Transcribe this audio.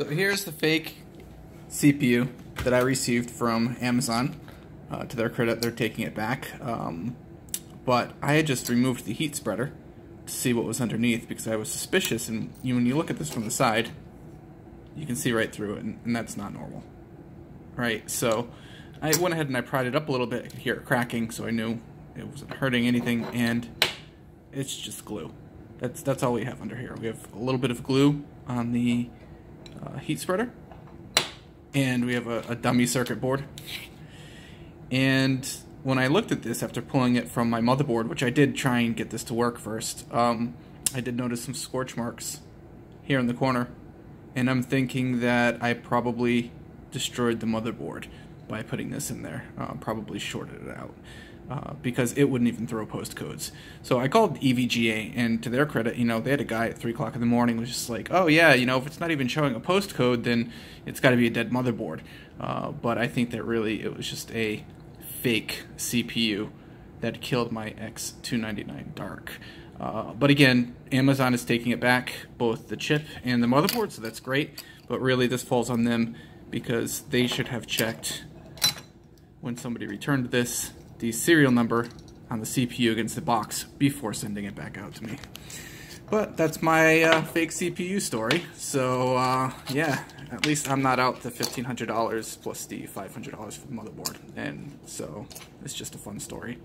So here's the fake CPU that I received from Amazon. Uh, to their credit, they're taking it back. Um, but I had just removed the heat spreader to see what was underneath because I was suspicious. And you, when you look at this from the side, you can see right through it, and, and that's not normal. Right? So I went ahead and I pried it up a little bit. I could hear it cracking, so I knew it wasn't hurting anything, and it's just glue. That's that's all we have under here. We have a little bit of glue on the uh, heat spreader, and we have a, a dummy circuit board. And when I looked at this after pulling it from my motherboard, which I did try and get this to work first, um, I did notice some scorch marks here in the corner, and I'm thinking that I probably destroyed the motherboard by putting this in there. Uh, probably shorted it out. Uh, because it wouldn't even throw postcodes. So I called EVGA, and to their credit, you know, they had a guy at 3 o'clock in the morning was just like, oh, yeah, you know, if it's not even showing a postcode, then it's got to be a dead motherboard. Uh, but I think that really it was just a fake CPU that killed my X299 Dark. Uh, but again, Amazon is taking it back, both the chip and the motherboard, so that's great. But really, this falls on them because they should have checked when somebody returned this the serial number on the CPU against the box before sending it back out to me. But that's my uh, fake CPU story. So uh, yeah, at least I'm not out the $1,500 plus the $500 for the motherboard. And so it's just a fun story.